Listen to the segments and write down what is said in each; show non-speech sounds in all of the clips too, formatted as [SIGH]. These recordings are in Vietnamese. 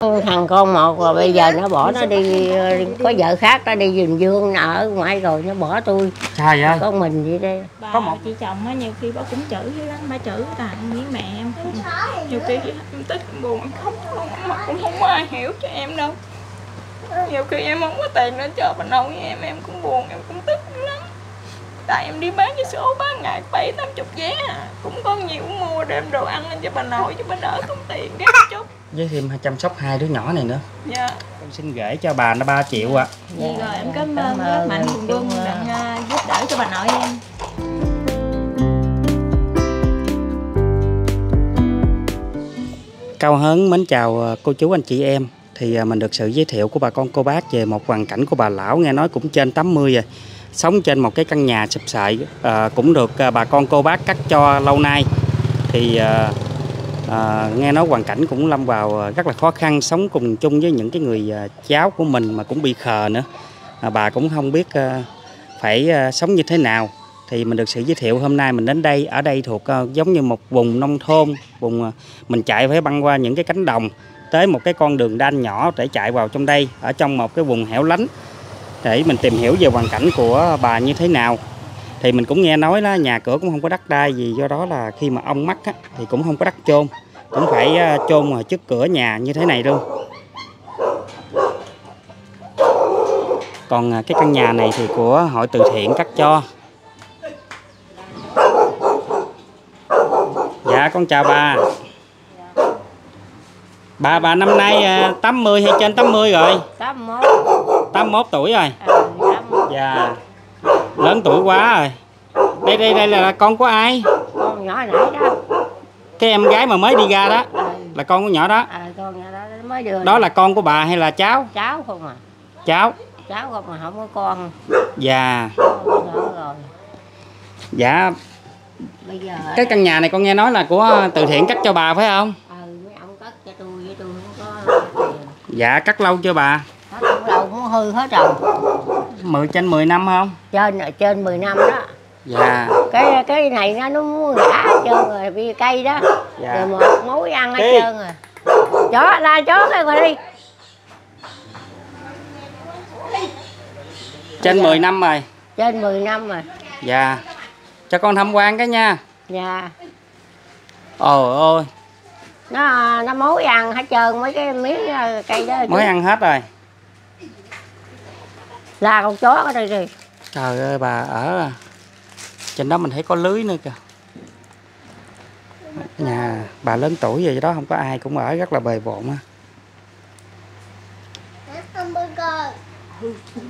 thằng con một rồi bây giờ nó bỏ nó đi có vợ khác nó đi dùm dương nó ở ngoài rồi nó bỏ tôi. Trời ơi có mình vậy đây. Bà Có một- chị chồng á nhiều khi bà cũng chửi dữ lắm bà chửi tàn với mẹ em. Nhiều khi em tức em buồn em khóc không mà cũng không có ai hiểu cho em đâu. Nhiều khi em không có tiền để chờ bà nội với em em cũng buồn em cũng tức tại em đi bán cái số bán ngày bảy tám chục vé à. cũng có nhiều mua đem đồ ăn lên cho bà nội cho bà đỡ tốn tiền cái chút. Với thêm chăm sóc hai đứa nhỏ này nữa. Dạ. Con xin gửi cho bà nó 3 triệu ạ. Vậy rồi em cảm ơn rất mạnh cùng quân đặng à, giúp đỡ cho bà nội em. Cao hớn mến chào ờ, cô chú anh chị em. Thì ờ, mình được sự giới thiệu của bà con cô bác về một hoàn cảnh của bà lão nghe nói cũng trên 80 rồi Sống trên một cái căn nhà sụp sệ ờ, cũng được ờ, bà con cô bác cắt cho lâu nay. Thì ờ, ờ, nghe nói hoàn cảnh cũng lâm vào ờ, rất là khó khăn Sống cùng chung với những cái người ờ, cháu của mình mà cũng bị khờ nữa. À, Bà cũng không biết ờ, phải ờ, sống như thế nào. Thì mình được sự giới thiệu hôm nay mình đến đây ở đây thuộc ờ, giống như một vùng nông thôn vùng ờ, mình chạy phải băng qua những cái cánh đồng tới một cái con đường đan nhỏ để chạy vào trong đây ở trong một cái vùng hẻo lánh để mình tìm hiểu về hoàn cảnh của bà như thế nào. Thì mình cũng nghe nói là nhà cửa cũng không có đất đai gì do đó là khi mà ông mắc á, thì cũng không có đất chôn. Cũng phải à, chôn ở trước cửa nhà như thế này luôn. Còn à, cái căn nhà này thì của hội từ thiện cắt cho. Dạ con chào bà. Bà bà năm nay à, 80 hay trên 80 rồi? Tám mốt 81 tuổi rồi. Mốt. Dạ. Lớn tuổi quá rồi. Đây đây đây là con của ai? Con nhỏ nãy đó. Cái em gái mà mới đi ra đó ờ, Là con của nhỏ đó. Con nhỏ đó nó mới đưa Đó là con của bà hay là cháu? Cháu không à. Cháu. Cháu không mà không có con. Dạ. Dạ. Bây giờ Cái căn nhà này con nghe nói là của từ thiện cắt cho bà phải không? Ừ, mấy ông cất cho tôi với tôi không có Dạ cắt lâu chưa bà hết cũng hư hết rồi. 10 trên 10 năm không? Trên trên 10 năm đó. Dạ. Cái cái này nó nó muốn ngã hết trơn rồi bị cây đó. Dạ. rồi một mối ăn hết Đi. trơn rồi. Chó la chó cái rồi đi. Trên 10 năm rồi. Trên 10 năm rồi. Dạ. Cho con tham quan cái nha. Dạ. Ồ ôi. Nó nó mối ăn hết trơn mấy cái miếng ờ, cây đó. Mới ăn hết rồi la con chó ở đây đi trời ơi bà ở à. trên đó mình thấy có lưới nữa kìa. Nhà bà lớn tuổi rồi đó không có ai cũng ở rất là bề bộn á.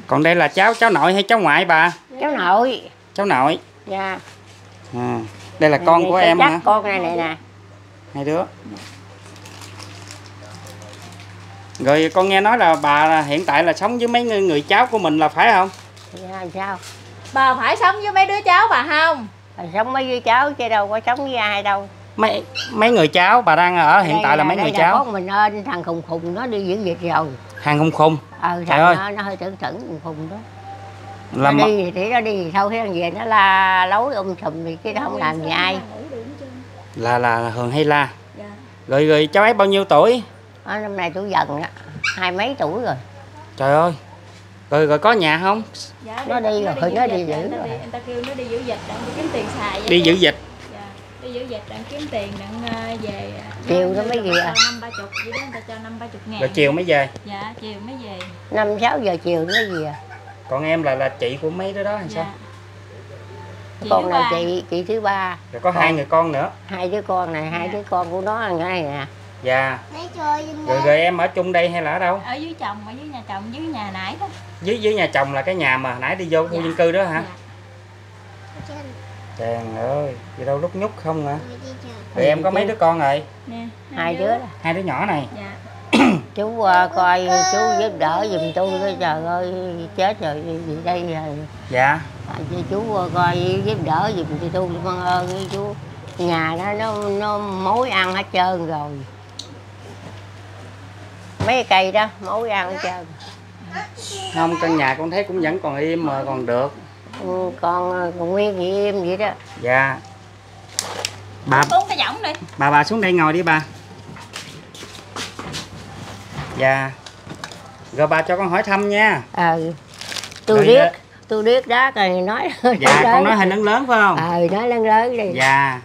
Còn đây là cháu cháu nội hay cháu ngoại bà? Cháu nội. Cháu nội. Dạ. À, đây là con Này, của cái em hả? con này này nè. Hai đứa rồi con nghe nói là bà là hiện tại là sống với mấy người, người cháu của mình là phải không? Dạ sao? Bà phải sống với mấy đứa cháu bà không? Bà sống mấy với cháu chứ đâu có sống với ai đâu. Mấy mấy người cháu bà đang ở hiện Đây tại là mấy đây người cháu? mình ơn thằng khùng khùng nó đi giữ dịch rồi. Hàng không khung ờ Trời thằng ơi. nó, nó hơi tưởng tưởng khùng khùng đó. Là nó mà- đi thì nó đi thì sau khi nó về nó la lối um sùm thì cái đó không làm gì ai. Là là Hường hay La. Dạ. rồi rồi cháu ấy bao nhiêu tuổi Ờ, năm nay tuổi dần á hai mấy tuổi rồi. Trời ơi rồi rồi có nhà không? Dạ, Nó đi rồi, giữ nó đi dịch, giữ người ta rồi. đi- người ta kêu nó đi giữ dịch đặng đi kiếm tiền xài vậy đi đó. giữ dịch dạ. đi giữ dịch đặng kiếm tiền đặng à, về Chiều nó mới về. à? năm ba chục vậy đó người ta cho năm ba chục ngàn. Rồi chiều mới về. Dạ chiều mới về. Năm sáu giờ chiều nó về. Còn em là là chị của mấy đứa đó hay sao? Dạ Chị con thứ này ba. chị chị thứ ba. Rồi có hai người con nữa. hai đứa con này hai đứa con của nó là này nè dạ. Rồi rồi em ở chung đây hay là ở đâu? Ở dưới chồng ở dưới nhà chồng dưới nhà nãy đó. Dưới dưới nhà chồng là cái nhà mà nãy đi vô khu Dạ. dân cư đó hả? Dạ. trời ơi gì đâu lúc nhúc không hả? Rồi em có mấy đứa con rồi? Nè hai đứa. hai đứa nhỏ này. Dạ. [COUGHS] Chú uh, coi chú giúp đỡ giùm tôi cái trời ơi chết rồi gì đây rồi. Dạ. À, chú uh, coi giúp đỡ giùm cho tôi mang ơn chú. Nhà đó nó nó mối ăn hết trơn rồi mấy cây đó mối ăn hết trơn. Không căn nhà con thấy cũng vẫn còn im mà còn được. Ừ, còn còn nguyên vậy im vậy đó. Dạ. Bà cái giọng đi. bà bà xuống đây ngồi đi bà. Dạ. Rồi bà cho con hỏi thăm nha. Ờ tôi biết dạ. tôi biết đó rồi nói dạ [LAUGHS] con nói hơi lớn lớn phải không? Ờ nói lớn lớn đi. Dạ.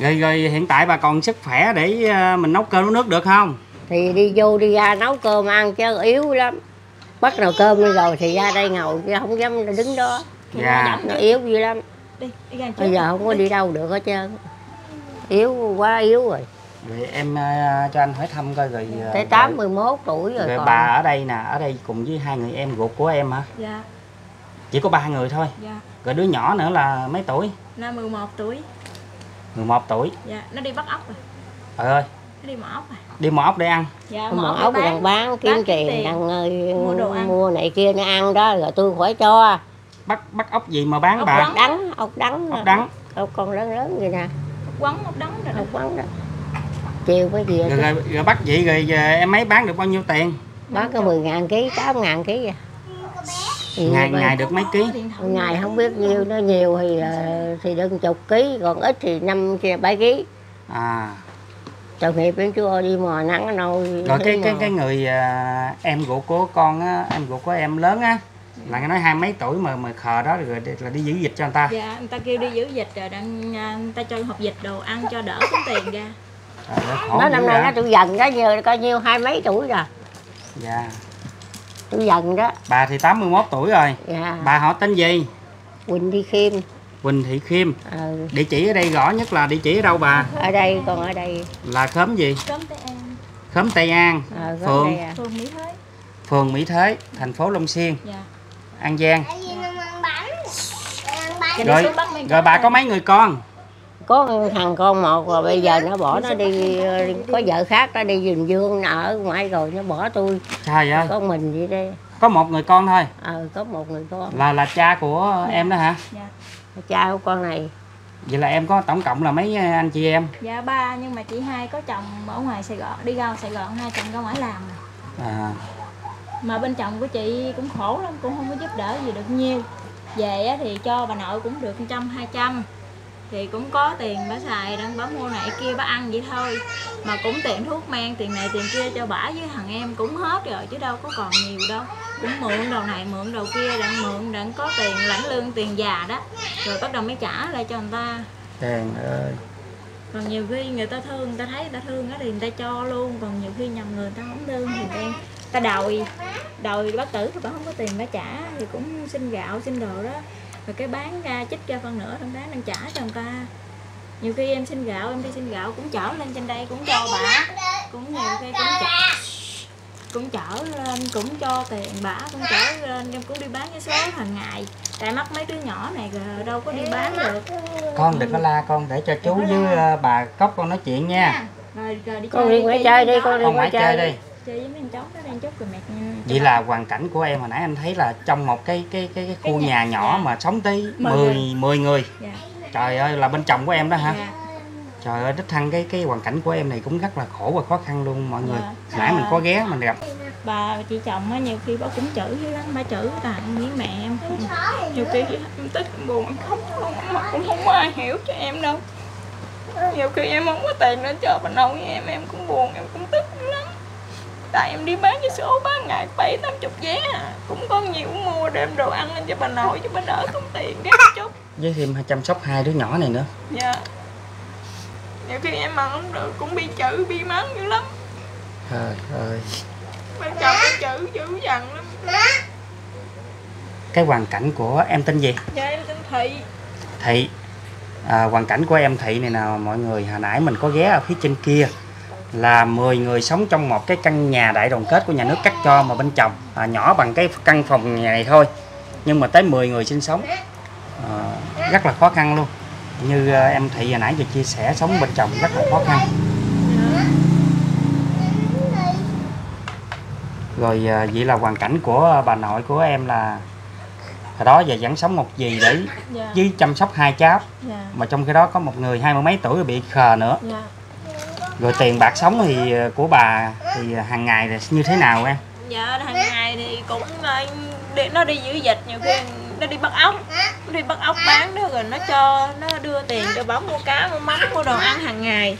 Rồi rồi hiện tại bà còn sức khỏe để ờ, mình nấu cơm nấu nước được không thì đi vô đi ra nấu cơm ăn chứ yếu lắm. Bắt đầu cơm đi rồi thì ra đây ngồi chứ không dám đứng đó. Dạ. Nó yếu dữ lắm. Đi đi ra trước. bây giờ không có đi đâu được hết trơn. Yếu quá yếu rồi. Rồi em ờ, cho anh hỏi thăm coi rồi ờ, tới rồi- 81 tuổi rồi, rồi còn. bà ở đây nè ở đây cùng với hai người em ruột của em hả? Dạ. Chỉ có ba người thôi. Dạ. Rồi đứa nhỏ nữa là mấy tuổi? Nó 11 tuổi. 11 tuổi. Dạ nó đi bắt ốc rồi. Trời ơi đi mò ốc rồi đi mò ốc để ăn. Dạ mò ốc để đang bán. kiếm bán tiền tiền. đang ờ, Mua đồ ăn. mua này kia nó ăn đó rồi tôi khỏi cho. Bắt bắt ốc gì mà bán Ốc bà? đắng. đắng ốc đắng. Ốc đắng. Ốc con lớn lớn vậy nè. Ốc quấn ốc đắng rồi đó. ốc quấn đó. Chiều mới về rồi, rồi, rồi bắt vậy rồi giờ em mấy bán được bao nhiêu tiền? Bán có 10 ngàn ký 8 ngàn ký à Thì ngày ngày vậy. được mấy ký? Ngày không biết nhiêu nó nhiều thì ờ, thì đừng chục ký còn ít thì năm bảy ký. À tội nghiệp bên chúa đi mò nắng nôi rồi cái cái cái người à, em ruột của con á em ruột của em lớn á là nghe nói hai mấy tuổi mà mà khờ đó rồi đi- là đi giữ dịch cho người ta. Dạ người ta kêu đi giữ dịch rồi đang à, người ta cho hộp dịch đồ ăn cho đỡ tốn tiền ra. Trời ơi, khổ nó dữ năm nay nó vậy. tôi dần đó nhiều coi nhiêu hai mấy tuổi rồi. Dạ. Tôi dần đó. Bà thì 81 tuổi rồi. Dạ. Bà họ tên gì? Quỳnh đi khiêm Quỳnh Thị Khiêm. Ờ, địa chỉ ở đây rõ nhất là địa chỉ ở đâu bà? Ở đây còn ở đây. Là khóm gì? Cơm tới ăn khóm Tây An. Ờ, Phường. đây à. phường mỹ thế phường Mỹ Thới thành phố Long Xuyên. Dạ. An Giang. Nên rồi rồi bà có mấy người con? Có thằng con một rồi bây giờ nó bỏ nó đi có vợ khác nó đi Bình Dương ở ngoài rồi nó bỏ tôi. Trời ơi. Có mình vậy đây. Có một người con thôi. Ờ có một người con. Là là cha của em đó hả? Dạ cha của con này. Vậy là em có tổng cộng là mấy anh chị em? Dạ ba nhưng mà chị hai có chồng ở ngoài sài gòn đi ra Sài Gòn hai chồng ra ngoài làm. À, mà bên chồng của chị cũng khổ lắm cũng không có giúp đỡ gì được nhiêu về á thì cho bà nội cũng được trăm hai trăm thì cũng có tiền bà xài đang bà mua này kia bà ăn vậy thôi. Mà cũng tiền thuốc men tiền này tiền kia cho bả với thằng em cũng hết rồi chứ đâu có còn nhiều đâu. Cũng mượn đầu này mượn đầu kia đặng mượn đặng có tiền lãnh lương tiền già đó. Rồi bắt đầu mới trả lại cho người ta. Trời ơi còn nhiều khi người ta thương người ta thấy người ta thương á thì người ta cho luôn. Còn nhiều khi nhầm người ta không thương thì người ta, ta đòi đòi bác tử thì bà không có tiền bà trả thì cũng xin gạo xin đồ đó rồi cái bán ra chích ra phân nửa thằng bán đang trả cho người ta. Nhiều khi em xin gạo em đi xin gạo cũng chở lên trên đây cũng cho bà cũng nhiều khi cũng chở cũng chở lên cũng cho tiền bả cũng chở lên em cũng đi bán cái số hàng ngày. Tại mắc mấy đứa nhỏ này rồi đâu có đi bán được. Con đừng có la con để cho chú với ờ, bà cốc con nói chuyện nha. Rồi, rồi đi con đi ngoài chơi đi con đi ngoài ngoại chơi đi chơi với mấy anh cháu đó đang chút rồi mệt nha. vậy là hoàn cảnh của em hồi nãy anh thấy là trong một cái cái cái, cái khu Cái nhà- nhà nhỏ dạ. mà sống tới Mười 10 người. 10 người. Dạ. Trời ơi là bên chồng của em đó hả? Dạ. Trời ơi đích thân cái cái hoàn cảnh của em này cũng rất là khổ và khó khăn luôn mọi người. Dạ. nãy mình có ghé mình gặp. Bà chị chồng á nhiều khi bà cũng chửi dữ lắm bà chửi tặng với mẹ em nhiều khi em tức em buồn em khóc luôn mà cũng không có ai hiểu cho em đâu. Nhiều khi em không có tiền để cho bà nội với em em cũng buồn em cũng tức tại em đi bán cái số bán ngày bảy tám chục vé à. cũng có nhiều mua đem đồ ăn lên cho bà nội cho bà đỡ tốn tiền cái chút. Với thêm chăm sóc hai đứa nhỏ này nữa. Dạ. Nhiều khi em ăn không được cũng bị chửi bị mắng dữ lắm. Trời ơi. Bên chồng em chửi dữ dằn lắm. Cái hoàn cảnh của em tên gì? Dạ em tên thị. Thị. À, hoàn cảnh của em thị này nào mọi người hồi nãy mình có ghé ở phía trên kia là 10 người sống trong một cái căn nhà đại đoàn kết của nhà nước cắt cho mà bên chồng à, nhỏ bằng cái căn phòng nhà này thôi. Nhưng mà tới 10 người sinh sống à, rất là khó khăn luôn. Như à, em thị hồi nãy vừa chia sẻ sống bên chồng rất là khó khăn. Rồi à, vậy là hoàn cảnh của bà nội của em là hồi đó giờ vẫn sống một dì để dạ. với chăm sóc hai cháu. Dạ. Mà trong khi đó có một người hai mươi mấy tuổi bị khờ nữa. Dạ rồi tiền bạc sống thì ờ, của bà thì ờ, hàng ngày là như thế nào em? Dạ hàng ngày thì cũng ờ, để đi, nó đi giữ dịch nhiều khi nó đi bắt ốc. Nó đi bắt ốc bán đó rồi nó cho nó đưa tiền cho bóng mua cá mua mắm mua đồ ăn hàng ngày.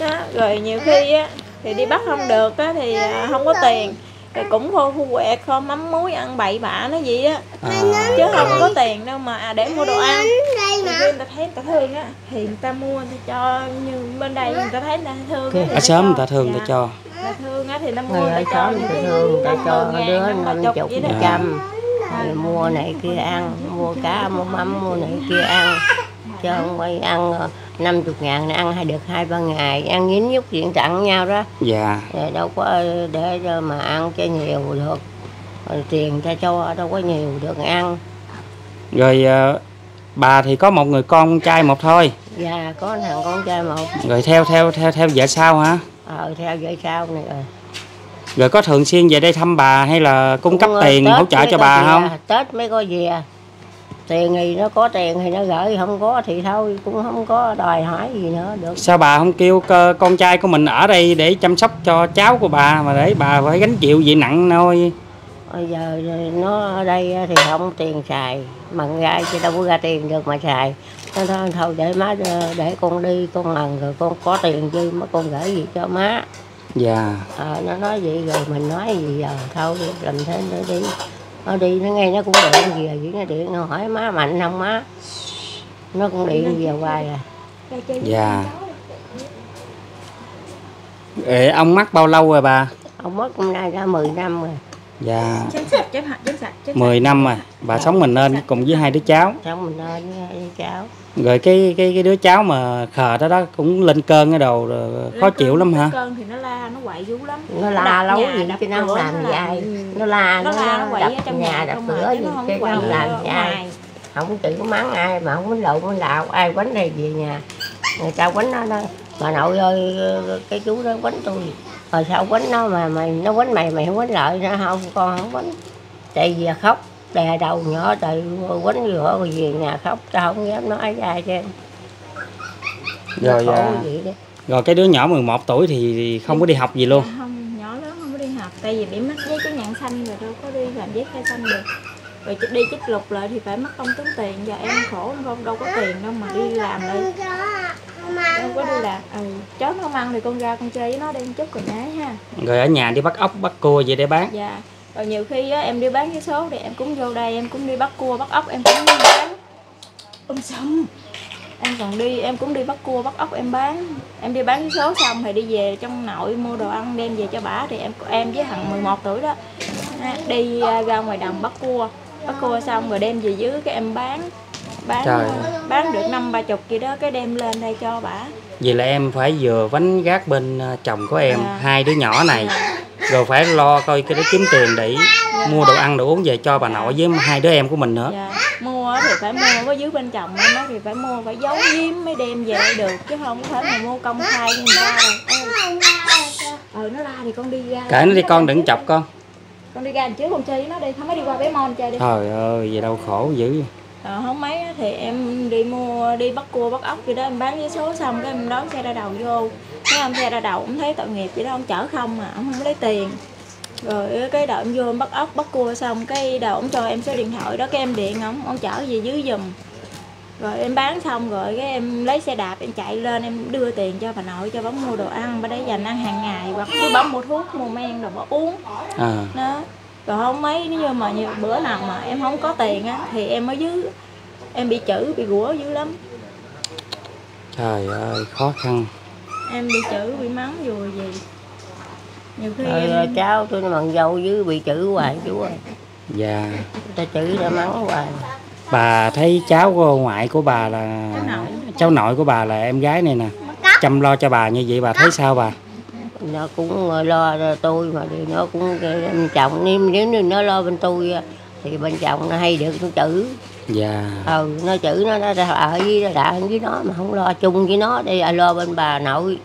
Đó rồi nhiều khi á thì đi bắt không được á thì không có tiền thì cũng khô khu quẹt kho mắm muối ăn bậy bạ nó gì á à, chứ không có tiền đâu mà à, để mua đồ ăn thì người ta thấy người ta thương á thì người ta mua người ta cho như bên đây người ta thấy người ta thương á, thì ở sớm người ta thương Dạ. người ta cho người ta thương á thì nó mua người người ta cho thì cái thương người ta cho đứa năm chục trăm rồi mua này kia ăn mua cá mua mắm mua này kia ăn chứ không phải ăn ờ, năm chục ngàn này ăn hay được hai ba ngày. Ăn nhín nhúc chuyện tặng nhau đó. Dạ. Rồi đâu có để cho mà ăn cho nhiều được. Rồi tiền ta cho đâu có nhiều được ăn. Rồi ờ, bà thì có một người con trai một thôi. Và có thằng con trai một. Rồi theo theo theo theo vợ sau hả? Ờ theo vậy sau này rồi rồi có thường xuyên về đây thăm bà hay là cung cấp Cũng, ờ, tiền hỗ trợ cho bà không? Tết mới có về tiền thì nó có tiền thì nó gửi không có thì thôi cũng không có đòi hỏi gì nữa được. Sao bà không kêu con trai của mình ở đây để chăm sóc cho cháu của bà mà để bà phải gánh chịu gì nặng nôi? Bây giờ nó ở đây thì không tiền xài mặn gái chứ đâu có ra tiền được mà xài. Nó thôi, thôi để má để con đi con mần rồi con có tiền dư má con gửi gì cho má. Dạ. Ờ, nó nói vậy rồi mình nói gì giờ thôi làm thế nữa đi nó đi nó nghe nó cũng điện về vậy nó điện nó hỏi má mạnh không má? Nó cũng điện về hoài à. Dạ. Ê, ông mắc bao lâu rồi bà? Ông mất hôm nay đã 10 năm rồi dạ. 10 năm rồi. Bà sống mình nên cùng với hai đứa cháu. Xong mình lên với hai cháu. Rồi cái cái cái đứa cháu mà khờ đó đó cũng lên cơn cái đầu rồi khó chịu lắm hả? cơn thì nó la nó quậy dữ lắm. Nó la nhà, gì đập nó không làm gì ai? nó la nó la nó quậy đập ở trong nhà đập cửa gì chứ nó không làm gì ai? không chịu mắng ai mà không quýnh lộn quýnh đạo ai quánh này về nhà. Người ta quánh nó đó bà nội ơi cái chú đó quánh tôi rồi sao quánh nó mà mày nó quánh mày mày không quánh lại nữa không? Con không quánh chạy về khóc đè đầu nhỏ trời quánh vừa rồi về nhà khóc tao không dám nói với ai chứ rồi đó. rồi cái đứa nhỏ 11 tuổi thì, thì không có đi học gì luôn. Không nhỏ lớn không có đi học. Tại vì bị mất giấy chứng nhận xanh rồi đâu có đi làm giấy khai xanh được rồi đi chích lục lại thì phải mất công tốn tiền. Giờ em khổ không đâu có tiền đâu mà đi làm lại. Đâu có đi làm. Ừ chó nó không ăn thì con ra con chơi với nó một chút rồi nhái ha. Rồi ở nhà đi bắt ốc bắt cua vậy để bán. Dạ. Rồi nhiều khi á, em đi bán cái số thì em cũng vô đây em cũng đi bắt cua bắt ốc em cũng đi bán. Ôm sâm em còn đi em cũng đi bắt cua bắt ốc em bán. Em đi bán cái số xong thì đi về trong nội mua đồ ăn đem về cho bả thì em em với thằng 11 tuổi đó đi à, ra ngoài đồng bắt cua bắt cua xong rồi đem về dưới cái em bán bán Trời. bán được năm ba chục gì đó cái đem lên đây cho bả vậy là em phải vừa vánh gác bên à, chồng của em Dạ. hai đứa nhỏ này Dạ. rồi phải lo coi cái đó kiếm tiền để mua đồ ăn đồ uống về cho bà nội với hai đứa em của mình nữa Dạ. mua thì phải mua với dưới bên chồng em thì phải mua phải giấu giếm mới đem về được chứ không có thể mà mua công khai với người ta đâu ừ. ừ nó la thì con đi ra kể nó đi con đừng chọc con con đi ra trước con chơi với nó đi không mấy đi qua bé mon chơi đi. Trời ơi vậy đâu khổ dữ. Ờ, không mấy thì em đi mua đi bắt cua bắt ốc gì đó em bán với số xong cái em đón xe ra đầu vô. Cái ông xe ra đầu cũng thấy tội nghiệp vậy đó ông chở không mà ông không lấy tiền. Rồi cái đợi em vô em bắt ốc bắt cua xong cái đầu ông cho em số điện thoại đó cái em điện ông ông chở về dưới giùm rồi em bán xong rồi cái em lấy xe đạp em chạy lên em đưa tiền cho bà nội cho bà mua đồ ăn. Bà để dành ăn hàng ngày hoặc chứ bà mua thuốc mua men rồi bà uống. À, đó. Rồi không mấy nếu như mà như bữa nào mà em không có tiền á thì em ở dưới em bị chữ bị rủa dữ lắm. Trời ơi khó khăn. Em bị chữ bị mắng dù gì. Nhiều khi rồi em cháu tôi bằng dâu dưới bị chữ hoài chú ơi. Dạ. Ta chữ ta mắng hoài bà thấy cháu của ngoại của bà là Cháu nội. cháu nội của bà là em gái này nè. Chăm lo cho bà như vậy bà thấy sao bà? Nó cũng lo cho tôi mà thì nó cũng bên chồng nếu nếu như nó lo bên tôi thì bên chồng nó hay được nó chữ. Dạ. Ừ nó chữ nó nó ở với đã với nó mà không lo chung với nó đi à, lo bên bà nội.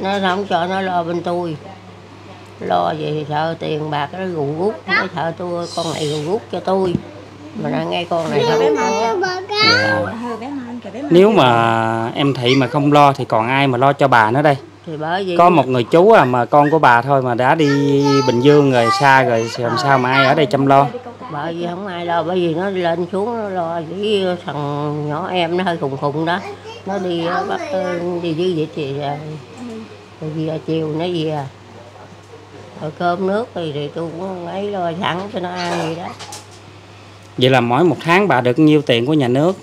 Nó không cho nó lo bên tôi. Lo gì thì sợ tiền bạc nó gù gút nó sợ tôi con này gù gút cho tôi mà nó nghe con này. Không nếu mà em thị mà không lo thì còn ai mà lo cho bà nữa đây? Thì bởi vì có một người chú à mà con của bà thôi mà đã đi Bình Dương rồi xa rồi làm sao mà ai ở đây chăm lo? Bởi vì không ai lo bởi vì nó lên xuống nó lo với thằng nhỏ em nó hơi khùng khùng đó. Nó đi bắt ờ, đi dưới dịch thì, rồi về chiều nó về rồi cơm nước thì, thì tôi cũng ấy lo sẵn cho nó ăn gì đó vậy là mỗi một tháng bà được nhiêu tiền của nhà nước?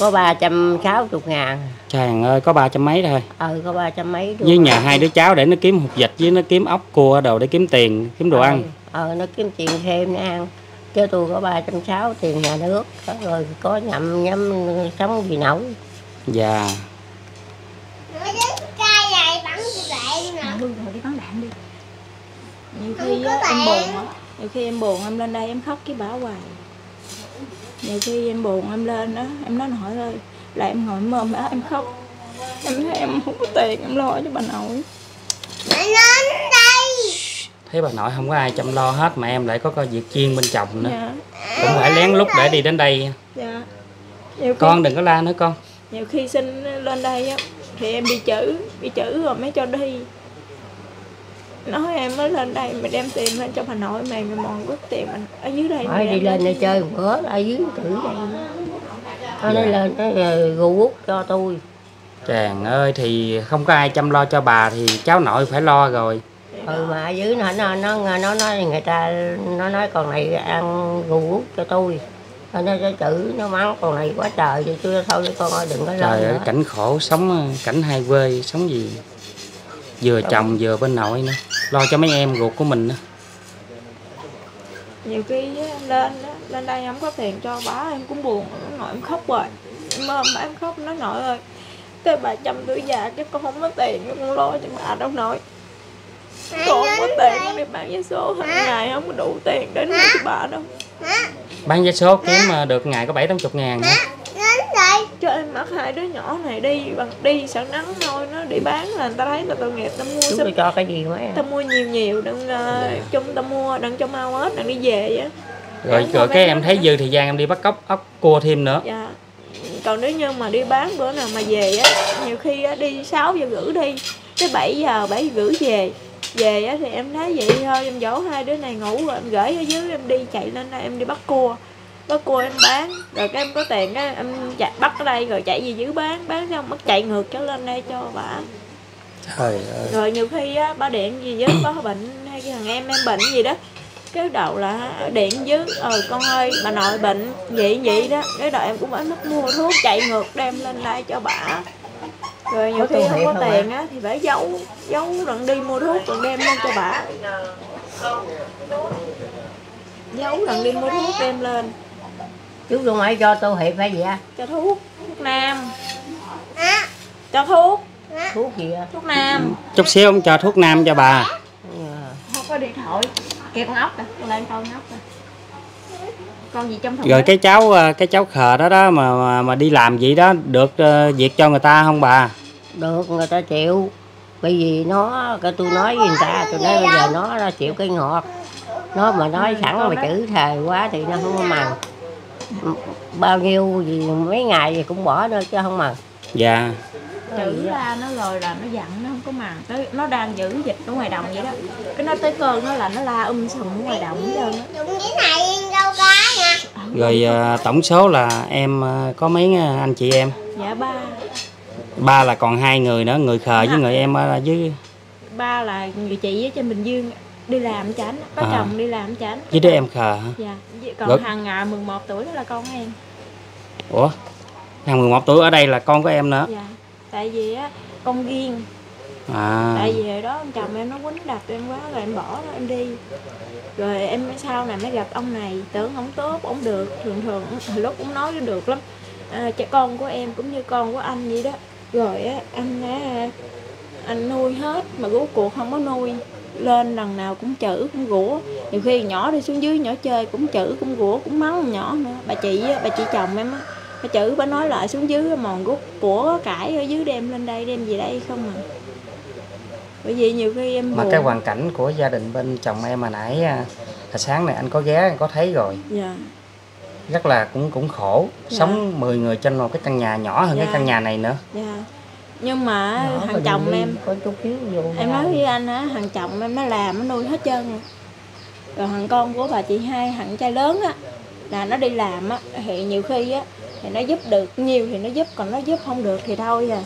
Có ba trăm sáu chục ngàn. Trời ơi có ba trăm mấy thôi. Ừ có ba trăm mấy với nhờ hai đứa cháu để nó kiếm hột vịt với nó kiếm ốc cua đồ để kiếm tiền kiếm đồ ăn. ờ nó kiếm tiền thêm nó ăn. Chứ tôi có ba trăm sáu tiền nhà nước. Rồi có nhậm nhắm sống gì nổi dạ. Đi bắn đạn đi. Nhiều khi á, em buồn á nhiều khi em buồn em lên đây em khóc với bà hoài. Nhiều khi em buồn em lên đó em nói nội ơi là em ngồi mơ đó em khóc. Em thấy em không có tiền em lo cho bà nội. Thấy bà nội không có ai chăm lo hết mà em lại có coi việc chiên bên chồng nữa. Dạ. Cũng phải lén lút để đi đến đây. Dạ. Nhiều khi, con đừng có la nữa con. Nhiều khi xin lên đây á thì em đi chữ đi chữ rồi mới cho đi nói em mới lên đây mày đem tiền lên cho bà nội mày mày mòn rút tiền mình ở dưới đây hỏi mày đi lên đây chơi một bữa ở dưới tử đây nó nói lên nó gù út cho tôi. Chàng ơi thì không có ai chăm lo cho bà thì cháu nội phải lo rồi. Ừ mà ở dưới nó nó nó nó nói người ta nó nói con này ăn gù út cho tôi. Nó cho chữ nó mắng con này quá trời thì tôi thôi với con ơi đừng có lo Trời ơi cảnh khổ sống cảnh hai quê sống gì? Vừa chồng vừa bên nội nữa Lo cho mấy em ruột của mình nữa nhiều khi lên lên đây em không có tiền cho bà em cũng buồn nội em khóc rồi em ôm bà em khóc nói nội ơi tới bà chăm tuổi già chứ con không có tiền con lo cho bà đâu nội con không có tiền đi bán vé số hàng ngày không có đủ tiền để nuôi cho bà đâu. Bán vé số kiếm ờ, được ngày có bảy tám chục ngàn nữa cho em bắt hai đứa nhỏ này đi bằng đi sợ nắng thôi nó đi bán là người ta thấy là tội nghiệp ta mua chúng sớm tôi cho cái gì mấy ta mua nhiều nhiều đừng uh, chung ta mua đừng cho mau hết đừng đi về á Rồi, rồi cái em thấy dư thời gian em đi bắt cóc ốc cua thêm nữa. Dạ. Còn nếu như mà đi bán bữa nào mà về á nhiều khi á, đi 6 giờ rưỡi đi tới 7 giờ 7 rưỡi về. Về á thì em thấy vậy thôi em dỗ hai đứa này ngủ rồi em gửi ở dưới em đi chạy lên đây em đi bắt cua bắt cua em bán. Rồi cái em có tiền á em chạy, bắt ở đây rồi chạy về dưới bán. Bán xong bắt chạy ngược trở lên đây cho bà. Trời ơi. Rồi nhiều khi á bà điện gì với [COUGHS] có bệnh hay cái thằng em em bệnh gì đó. Cái đầu là điện với ờ con ơi bà nội bệnh. Vậy vậy đó. Cái đầu em cũng phải mất mua thuốc chạy ngược đem lên đây cho bà. Rồi nhiều Có khi không có tiền á thì phải giấu giấu rồi đi mua thuốc rồi đem lên cho bà. Giấu rồi đi mua thuốc đem lên chú luôn hãy cho tôi hiệp hay gì á? Cho thuốc thuốc nam. Cho thuốc. Thuốc gì á thuốc nam. Chút xíu ông cho thuốc nam cho bà. Không có điện thoại. Kêu con ốc nè con lên con ốc nè. Con gì trong thùng Rồi cái cháu ờ, cái cháu khờ đó đó mà mà, mà đi làm vậy đó được ờ, việc cho người ta không bà? Được người ta chịu. Bởi vì nó cái tôi nói với người ta tôi nói bây giờ nó nó chịu cái ngọt. Nó mà nói sẵn mà chữ thề quá thì nó không có mần bao nhiêu gì mấy ngày gì cũng bỏ nữa chứ không mần Dạ. Chữ ra nó rồi là nó giận nó không có màng tới nó đang giữ dịch ở ngoài đồng vậy đó. Cái nó tới cơn nó là nó la um sùm ở ngoài đồng hết trơn á. Dùng cái này đâu cá nha. Rồi ờ, tổng số là em ờ, có mấy ờ, anh chị em? Dạ ba. Ba là còn hai người nữa Người khờ với người em ở dưới. Ba là người chị ở trên bình dương đi làm chánh có À. chồng đi làm chánh với đứa em khờ hả? dạ. Còn Rồi. hàng ngày 11 tuổi đó là con em. Ủa? Thằng 11 tuổi ở đây là con của em nữa? Dạ. Tại vì á con ghiêng à. Tại vì hồi đó ông chồng em nó quýnh đập em quá rồi em bỏ nó em đi. Rồi em sau này mới gặp ông này tưởng không tốt ông được. Thường thường lúc cũng nói được lắm. À, trẻ con của em cũng như con của anh vậy đó. Rồi á anh á anh nuôi hết mà rốt cuộc không có nuôi lên lần nào cũng chữ cũng rủa nhiều khi nhỏ đi xuống dưới nhỏ chơi cũng chữ cũng rủa cũng mắng nhỏ nữa. Bà chị bà chị chồng em á bà chữ bà nói lại xuống dưới mòn rút của cải ở dưới đem lên đây đem về đây không à? Bởi vì nhiều khi em mà buồn. cái hoàn cảnh của gia đình bên chồng em mà nãy à, hồi sáng này anh có ghé anh có thấy rồi. Dạ. Rất là cũng cũng khổ. Dạ. sống 10 người trên một cái căn nhà nhỏ hơn cái Dạ. căn nhà này nữa. Dạ nhưng mà Nhỏ thằng chồng đi, em có chút xíu vô em nói với anh á thằng chồng em nó làm nó nuôi hết trơn rồi. Rồi thằng con của bà chị hai thằng trai lớn á là nó đi làm á thì nhiều khi á thì nó giúp được nhiều thì nó giúp còn nó giúp không được thì thôi à.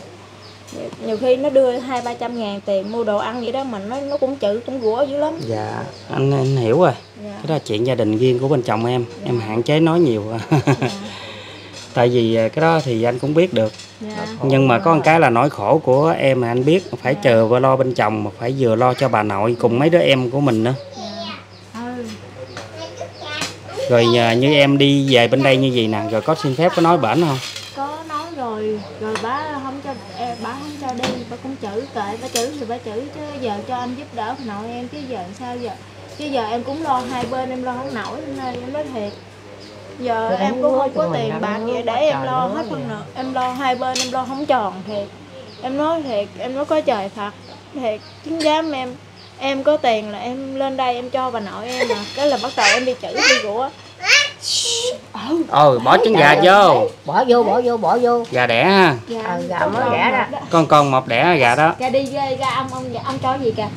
Nhiều, nhiều khi nó đưa hai ba trăm ngàn tiền mua đồ ăn vậy đó mà nó nó cũng chữ cũng rủa dữ lắm. Dạ. Anh anh hiểu rồi. Dạ. cái đó là chuyện gia đình riêng của bên chồng em. Em hạn chế nói nhiều. [LAUGHS] Tại vì à, cái đó thì anh cũng biết được. dạ. Nhưng mà có một cái là nỗi khổ của em mà anh biết phải chờ và lo bên chồng mà phải vừa lo cho bà nội cùng mấy đứa em của mình nữa. Ừ. rồi nhờ như em đi về bên đây như vậy nè rồi có xin phép có nói bển không? Có nói rồi rồi bà không cho em bà không cho đi bà cũng chửi kệ bà chửi thì bà chửi chứ giờ cho anh giúp đỡ bà nội em chứ giờ sao giờ? Chứ giờ em cũng lo hai bên em lo không nổi nên em nói thiệt giờ Rồi em cũng không có tiền bạc vậy để em lo hết phần nợ. Em lo hai bên em lo không tròn thiệt. Em nói thiệt em nói có trời thật. Thiệt chứng giám em em có tiền là em lên đây em cho bà nội em mà. Cái là bắt đầu em đi chửi đi rủa. Ồ bỏ trứng gà vô. Bỏ vô bỏ vô bỏ vô. Gà đẻ ha. Dạ Ờ, gà mới đẻ ra. con con một đẻ gà đó. Ra đi ra, ra ông ông ông cho gì kìa?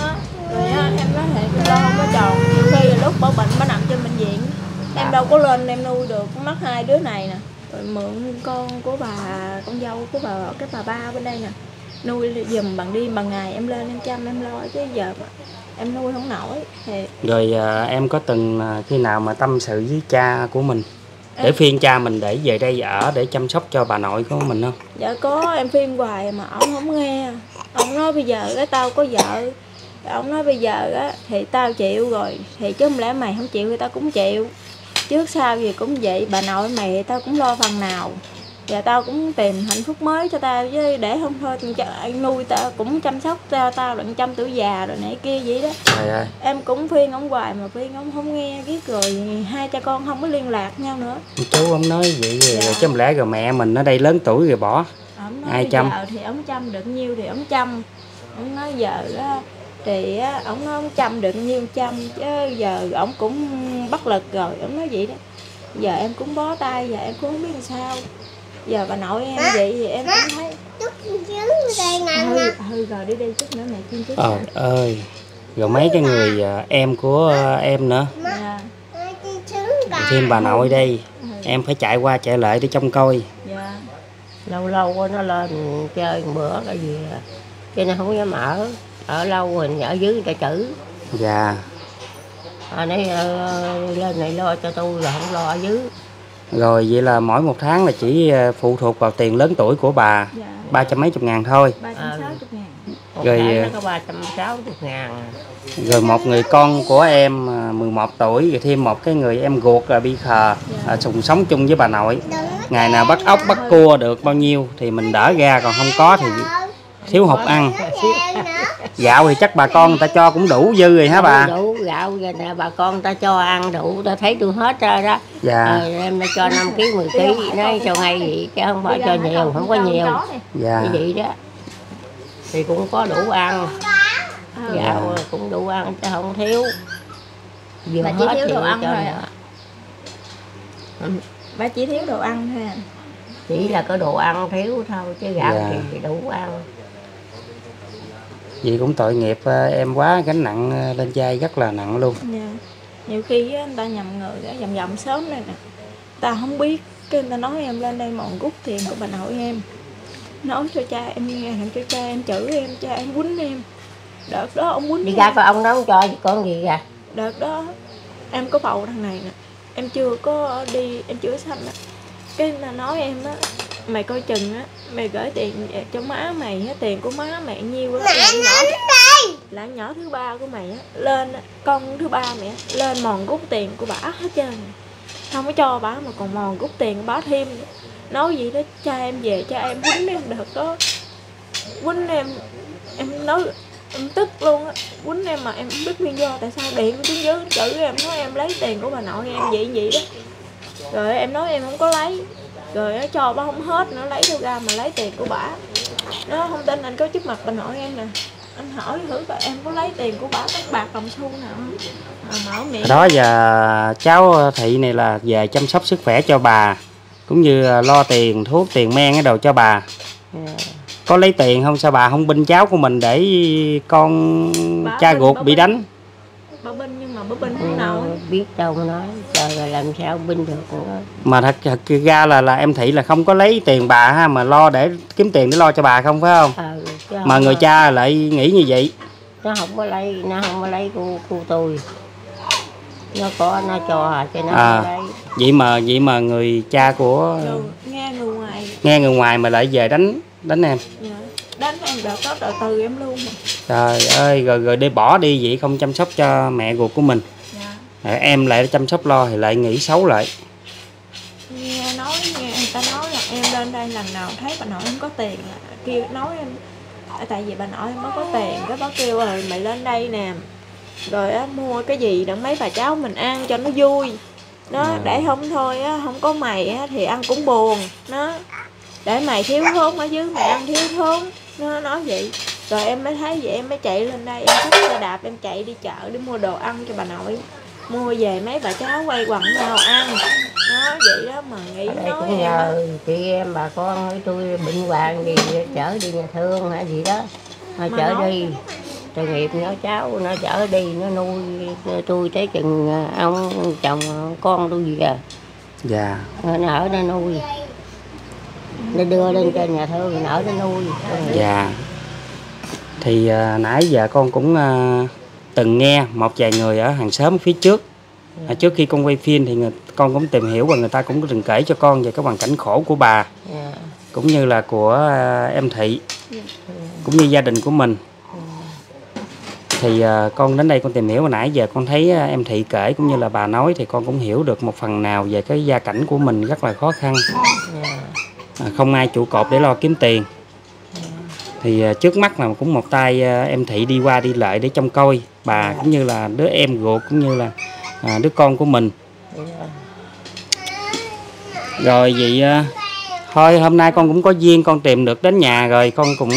Đó rồi á em nói thiệt em lo không có tròn. Nhiều khi là lúc bà bệnh bà nằm trên bệnh viện. Em đâu có lên em nuôi được mất hai đứa này nè. Rồi mượn con của bà con dâu của bà cái bà ba bên đây nè. Nuôi giùm bằng đi bằng ngày em lên em chăm em lo chứ giờ mà em nuôi không nổi thì rồi à, em có từng à, khi nào mà tâm sự với cha của mình? Để phiên cha mình để về đây ở để chăm sóc cho bà nội của mình không? Dạ có em phim hoài mà ông không nghe. Ông nói bây giờ cái tao có vợ ông nói bây giờ á thì tao chịu rồi. Thì chứ không lẽ mày không chịu thì tao cũng chịu. Trước sau gì cũng vậy bà nội mày tao cũng lo phần nào. Và tao cũng tìm hạnh phúc mới cho tao chứ để không thôi anh nuôi tao cũng chăm sóc tao tao đặng chăm tuổi già rồi này kia vậy đó. Trời ơi. Em cũng khuyên ông hoài mà khuyên ông không nghe biết rồi hai cha con không có liên lạc nhau nữa. Chú ông nói vậy rồi, Dạ. chứ không lẽ rồi mẹ mình ở đây lớn tuổi rồi bỏ Ai chăm? thì ông chăm được nhiêu thì ông chăm. Ông nói giờ á thì á ông nói ông chăm được nhiêu chăm chứ giờ ông cũng bất lực rồi ông nói vậy đó. Giờ em cũng bó tay giờ em cũng không biết làm sao. Giờ bà nội em vậy thì em cũng thấy chút trứng đây nè hư hư rồi đi đi chút nữa mẹ chiên chút trời ơi rồi mấy cái người à, em của à, em nữa. dạ. thêm bà nội đây em phải chạy qua chạy lại để trông coi. Dạ. Lâu lâu nó lên chơi một bữa cái gì à. cho nên không dám ở ở lâu rồi ở dưới người ta chữ. Dạ. À, nói ờ, lên này lo cho tôi là không lo ở dưới. Rồi vậy là mỗi một tháng là chỉ à, phụ thuộc vào tiền lớn tuổi của bà. Dạ. Ba trăm mấy chục ngàn thôi. Ba trăm sáu mươi ngàn. Rồi, ờ, có ba trăm sáu mươi ngàn. rồi một người con của em à, 11 tuổi rồi thêm một cái người em ruột là bi khờ à, sùng sống chung với bà nội. Ngày nào bắt ốc bắt cua được bao nhiêu thì mình đỡ ra còn không có thì thiếu hụt ăn gạo thì chắc bà con người ta cho cũng đủ dư rồi hả bà? đủ. Gạo rồi nè bà con ta cho ăn đủ ta thấy tôi hết ra đó. Dạ. Ờ, em cho 5 kg 10 kg nói cho ngay vậy chứ không phải cho nhiều không có nhiều. dạ. Như vậy đó. Thì cũng có đủ ăn. Gạo cũng đủ ăn chứ không thiếu. Vừa Bà chỉ hết thiếu đồ ăn cho thôi nữa. ạ. bà chỉ thiếu đồ ăn thôi à. chỉ là có đồ ăn thiếu thôi chứ gạo Dạ. thì đủ ăn vậy cũng tội nghiệp à, em quá gánh nặng à, lên vai rất là nặng luôn. Dạ. nhiều khi á, người ta nhầm người vòng vòng sớm này nè. Ta không biết cái người ta nói em lên đây mòn rút tiền của bà nội em. Nói cho cha em nghe làm cho cha em chửi em cha em quýnh em. Đợt đó ông quýnh đi ra coi ông đó không cho gì con gì ra đợt đó em có bầu thằng này nè. Em chưa có đi em chưa sanh á cái người ta nói em á mày coi chừng á mày gửi tiền cho má mày á tiền của má mày nhiêu á là nhỏ là nhỏ thứ ba của mày á lên á, con thứ ba mày á lên mòn rút tiền của bả hết trơn. Không có cho bả mà còn mòn rút tiền của bả thêm nữa. nói gì đó cha em về cha em quýnh em đợt đó. Quýnh em em nói em tức luôn á. Quýnh em mà em không biết nguyên do tại sao điện tiếng dưới chửi em nói em lấy tiền của bà nội em vậy vậy đó. Rồi em nói em không có lấy rồi nó cho bà không hết nữa lấy đâu ra mà lấy tiền của bả nó không tin anh có trước mặt bà nội em nè. Anh hỏi thử bà em có lấy tiền của bả các bạc đồng xu nào không? Mà mở miệng. Đó giờ cháu thị này là về chăm sóc sức khỏe cho bà cũng như à, lo tiền thuốc tiền men cái đồ cho bà. Có lấy tiền không? Sao bà không binh cháu của mình để con Bà cha ruột bà bị đánh bà binh nhưng mà bữa bên không nổi Ừ, biết đâu mà nói trời rồi làm sao binh được mà thật, thật ra là là em thị là không có lấy tiền bà ha mà lo để kiếm tiền để lo cho bà không phải không? Ờ, chứ mà không người cha lại nghĩ như vậy. Nó không có lấy nó không có lấy cô cô tôi. Nó có nó cho à cho nó À. không lấy. vậy mà vậy mà người cha của nghe người ngoài. Nghe người ngoài mà lại về đánh đánh em. Dạ. Đánh em đợt có đợt từ em luôn mà. trời ơi rồi rồi đi bỏ đi vậy không chăm sóc cho mẹ ruột của mình. Dạ. Rồi em lại chăm sóc lo thì lại nghĩ xấu lại. Nghe nói nghe người ta nói là em lên đây lần nào thấy bà nội em có tiền là kêu nói em tại vì bà nội em mới có tiền. Cái bác kêu rồi mày lên đây nè. Rồi á mua cái gì đặng mấy bà cháu mình ăn cho nó vui. Nó để không thôi á không có mày á thì ăn cũng buồn nó. Để mày thiếu thốn ở dưới mày ăn thiếu thốn nó nói vậy. Rồi em mới thấy vậy em mới chạy lên đây. Em xách xe đạp em chạy đi chợ để mua đồ ăn cho bà nội. Mua về mấy bà cháu quay quần nhau ăn. Nó vậy đó mà nghĩ ở đây nói cũng nhờ chị em bà con với tôi bệnh hoạn gì chở đi nhà thương hay gì đó. Mà chở nói- đi. Tội nghiệp nó cháu nó chở đi nó nuôi tôi tới chừng à, ông chồng con tôi gì à dạ. Nó ở nó nuôi nó đưa lên trên nhà thương nó ở nó nuôi dạ. Thì à, nãy giờ con cũng à, từng nghe một vài người ở hàng xóm phía trước. À, trước khi con quay phim thì người, con cũng tìm hiểu và người ta cũng từng kể cho con về cái hoàn cảnh khổ của bà Dạ. cũng như là của à, em thị cũng như gia đình của mình. Thì à, con đến đây con tìm hiểu hồi nãy giờ con thấy à, em thị kể cũng như là bà nói thì con cũng hiểu được một phần nào về cái gia cảnh của mình rất là khó khăn. Dạ. À, không ai trụ cột để lo kiếm tiền. Thì à, trước mắt là cũng một tay à, em thị đi qua đi lại để trông coi. Bà cũng như là đứa em ruột cũng như là đứa con của mình. Dạ. rồi vậy thôi hôm nay con cũng có duyên con tìm được đến nhà rồi. Con cũng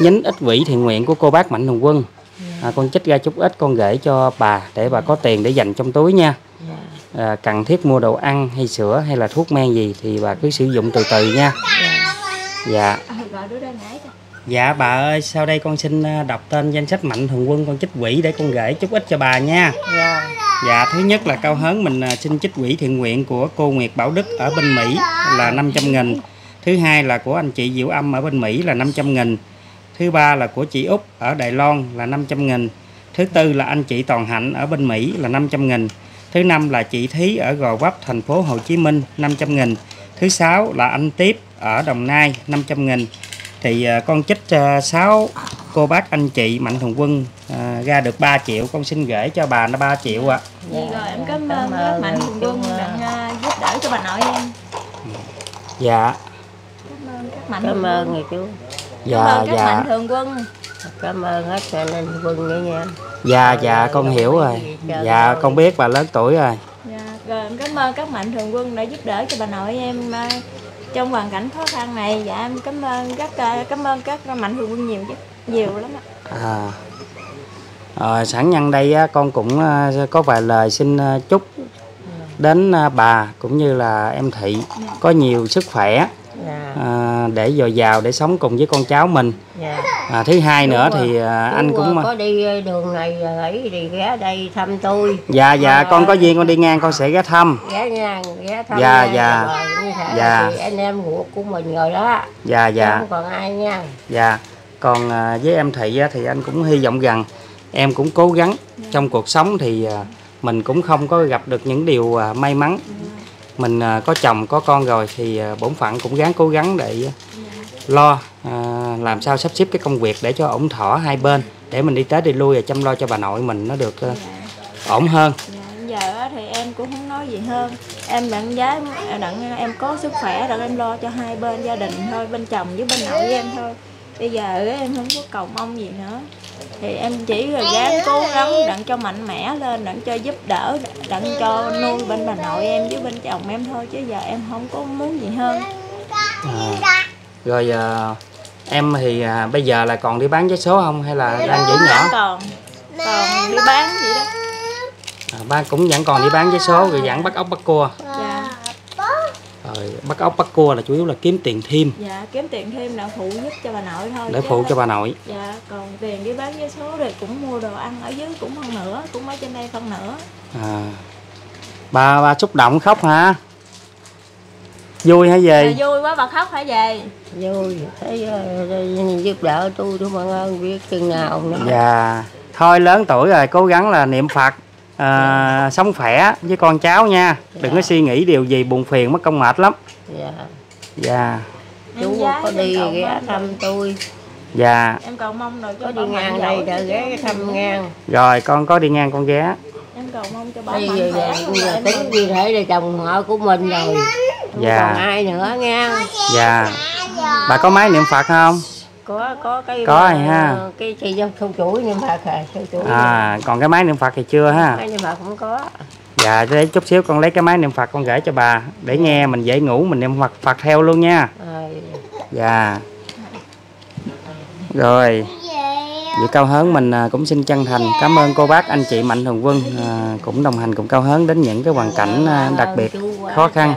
nhính ít quỹ thiện nguyện của cô bác mạnh thường quân. À, con chích ra chút ít con gửi cho bà để bà có tiền để dành trong túi nha. Dạ. À, cần thiết mua đồ ăn hay sữa hay là thuốc men gì thì bà cứ sử dụng từ từ nha dạ Dạ bà ơi, sau đây con xin à, đọc tên danh sách mạnh thường quân con chích quỹ để con gửi chút ít cho bà nha. Dạ. Dạ, thứ nhất là cao hớn mình à, xin chích quỹ thiện nguyện của cô Nguyệt Bảo Đức ở bên Mỹ là 500 nghìn. Thứ hai là của anh chị Diệu Âm ở bên Mỹ là 500 nghìn. Thứ ba là của chị Úc ở Đài Loan là 500 nghìn. Thứ tư là anh chị Toàn Hạnh ở bên Mỹ là 500 nghìn. Thứ năm là chị Thí ở Gò Vấp, thành phố Hồ Chí Minh 500 nghìn. Thứ sáu là anh Tiếp ở Đồng Nai 500 nghìn. Thì à, con chích à, 6 cô bác anh chị mạnh thường quân à, ra được 3 triệu. Con xin gửi cho bà nó 3 triệu ạ. Vậy rồi em cảm ơn mạnh thường quân à, giúp đỡ cho bà nội em. Dạ. Cảm ơn các mạnh. cảm ơn người chú. Cảm dạ ơn các dạ. mạnh thường quân. Cảm ơn hết cho nên quân nữa nha. Dạ dạ con hiểu rồi, rồi trời dạ ơi. con biết bà lớn tuổi rồi. Dạ. rồi em cảm ơn các mạnh thường quân đã giúp đỡ cho bà nội em à, trong hoàn cảnh khó khăn này. Dạ em cảm ơn các à, cảm ơn các mạnh thường quân nhiều chứ nhiều lắm ạ. À. Ờ, sẵn nhân đây con cũng à, có vài lời xin chúc đến à, bà cũng như là em thị. Có nhiều sức khỏe dạ. À, để dồi dào để sống cùng với con cháu mình. Dạ. À, thứ hai nữa thì à, anh ờ, cũng có đi đường này ấy thì ghé đây thăm tôi. Dạ dạ Ờ, con có duyên con đi ngang con sẽ ghé thăm. Ghé nha ghé thăm Dạ, dạ. Dạ. thì anh em ruột của mình rồi đó. Dạ dạ. Không còn ai nha. Dạ, còn à, với em Thị thì anh cũng hy vọng rằng em cũng cố gắng trong cuộc sống thì à, mình cũng không có gặp được những điều à, may mắn. Mình à, có chồng có con rồi thì à, bổn phận cũng gắng cố gắng để lo à, làm sao sắp xếp cái công việc để cho ổn thỏa hai bên. Để mình đi tới đi lui và chăm lo cho bà nội mình nó được à, ổn hơn. Dạ, giờ thì em cũng không nói gì hơn. Em đặng giá đặng em có sức khỏe đặng em lo cho hai bên gia đình thôi bên chồng với bên nội em thôi. Bây giờ em không có cầu mong gì nữa thì em chỉ là dám cố gắng đặng cho mạnh mẽ lên đặng cho giúp đỡ đặng cho nuôi bên bà nội em với bên chồng em thôi chứ giờ em không có muốn gì hơn. À, rồi à, em thì à, bây giờ là còn đi bán vé số không hay là đang giữ nhỏ? còn còn đi bán vậy đó. À, ba cũng vẫn còn đi bán vé số rồi vẫn bắt ốc bắt cua. dạ rồi bắt ốc bắt cua là chủ yếu là kiếm tiền thêm. Dạ kiếm tiền thêm là phụ giúp cho bà nội thôi để phụ cho bà nội. Dạ còn tiền đi bán vé số thì cũng mua đồ ăn ở dưới cũng phân nửa cũng ở trên đây phân nửa à. bà bà xúc động khóc hả? Vui hay Dạ, gì vui quá bà khóc hả về? Vui thấy ờ, giúp đỡ tôi tôi mang ơn biết chừng nào nữa. Dạ thôi lớn tuổi rồi cố gắng là niệm phật à, sống khỏe với con cháu nha. Đừng có suy nghĩ điều gì buồn phiền mất công mệt lắm. Dạ. Dạ. Chú Em gái có đi ghé thăm tôi. Dạ. Em cầu mong rồi có đi ngang đây cho ghé thăm ngang. Rồi con có đi ngang con ghé. Em cầu mong cho bà mạnh khỏe giờ tính như thế là chồng họ của mình rồi. Không Dạ. còn ai nữa nha. Dạ. Bà có máy niệm phật không có có cái Có rồi ờ, ha. cái cái dâu sâu chuỗi nhưng mà khà sâu chuỗi. À còn cái máy niệm phật thì chưa ha? Mấy nhưng mà cũng có. Dạ để chút xíu con lấy cái máy niệm phật con gửi cho bà để nghe mình dễ ngủ mình niệm phật phật theo luôn nha. Ờ, dạ. Rồi. Vậy Cao Hớn mình à, cũng xin chân thành cảm ơn cô bác anh chị Mạnh Thường Quân à, cũng đồng hành cùng Cao Hớn đến những cái hoàn cảnh à, đặc biệt quá khó khăn.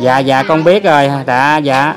Dạ dạ con biết rồi, dạ. Dạ.